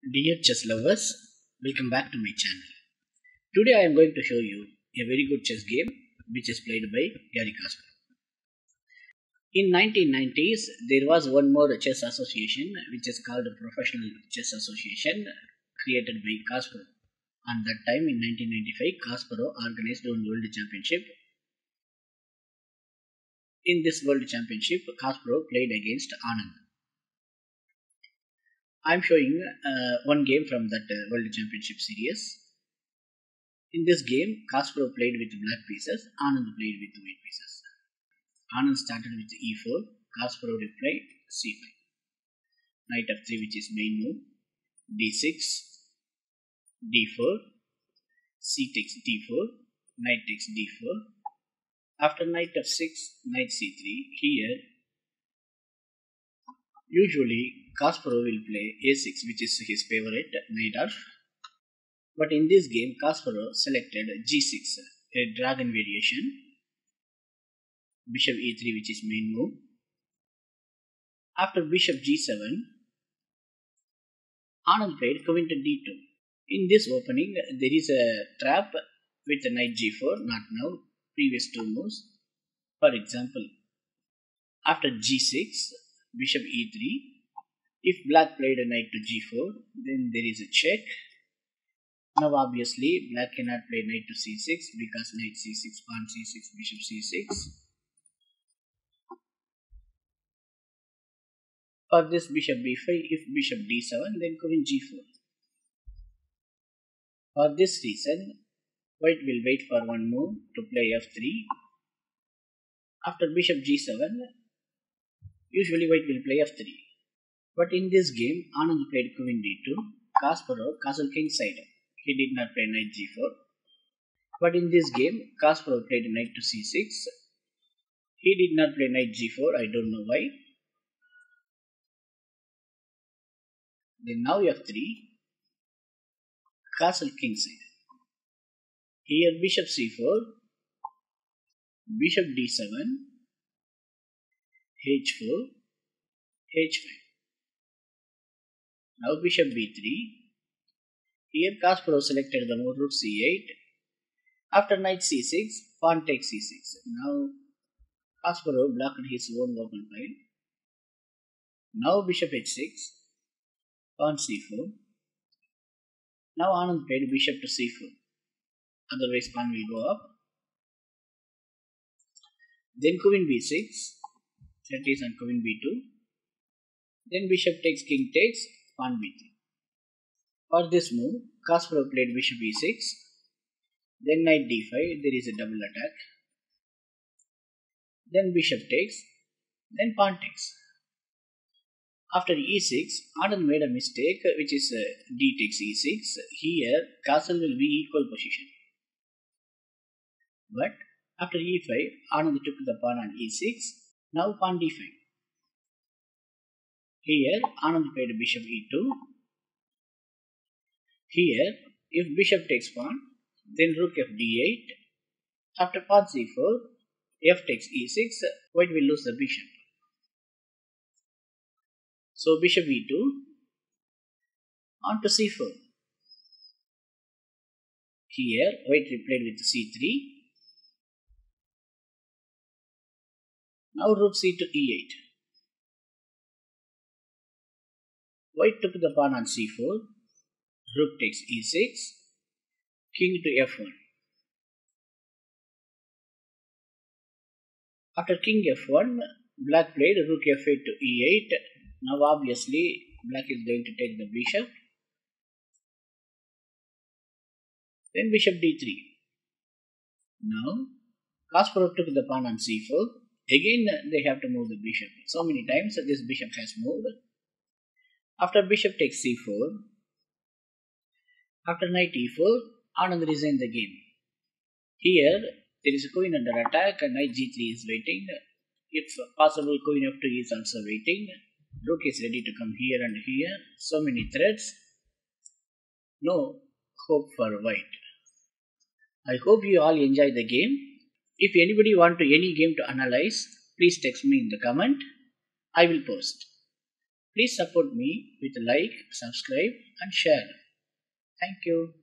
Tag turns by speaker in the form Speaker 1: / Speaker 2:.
Speaker 1: Dear chess lovers, welcome back to my channel. Today I am going to show you a very good chess game which is played by Garry Kasparov. In 1990s, there was one more chess association which is called Professional Chess Association created by Kasparov. On that time in 1995, Kasparov organized one world championship. In this world championship, Kasparov played against Anand. I am showing uh, one game from that uh, World Championship series. In this game, Kasparov played with black pieces, Anand played with white pieces. Anand started with e4, Kasparov replied c5. Knight f3 which is main move, d6, d4, c takes d4, knight takes d4. After knight f6, knight c3, here Usually, Kasparov will play a6 which is his favorite knight. But in this game, Kasparov selected g6, a dragon variation. Bishop e3 which is main move. After bishop g7, Anand played queen to d2. In this opening, there is a trap with knight g4, not now, previous two moves. For example, after g6, bishop e3. If black played a knight to g4, then there is a check. Now obviously black cannot play knight to c6 because knight c6, pawn c6, bishop c6. For this bishop b5, if bishop d7, then queen g4. For this reason, white will wait for one move to play f3. After bishop g7, Usually white will play f3. But in this game, Anand played queen d2, Kasparov castle king side. He did not play knight g4. But in this game, Kasparov played knight to c6. He did not play knight g4, I don't know why. Then now f3, castle king side. Here bishop c4, bishop d7, h4, h5. Now bishop b3. Here Kasparov selected the move rook c8. After knight c6, pawn takes c6. Now Kasparov blocked his own open file. Now bishop h6, pawn c4. Now Anand played bishop to c4. Otherwise pawn will go up. Then queen b6 that is on queen b2 then bishop takes king takes pawn b3 for this move kasparov played bishop e6 then knight d5 there is a double attack. Then bishop takes then pawn takes. After e6 anand made a mistake which is uh, d takes e6 here castle will be equal position. But after e5 anand took the pawn on e6 now pawn d5. Here Anand played bishop e2. Here if bishop takes pawn, then rook f d8. After pawn c4, f takes e6, white will lose the bishop. So bishop e2 on to c4. Here white replied with c3. Now rook c to e8. White took the pawn on c4. Rook takes e6. King to f1. After king f1, black played rook f8 to e8. Now obviously black is going to take the bishop. Then bishop d3. Now Kasparov took the pawn on c4. Again, they have to move the bishop. So many times this bishop has moved. After bishop takes c4, after knight e4, Anand resigned the game. Here, there is a queen under attack, and knight g3 is waiting. If possible, queen f2 is also waiting. Rook is ready to come here and here. So many threats. No hope for white. I hope you all enjoy the game. If anybody want to any game to analyze, please text me in the comment. I will post. Please support me with like, subscribe and share. Thank you.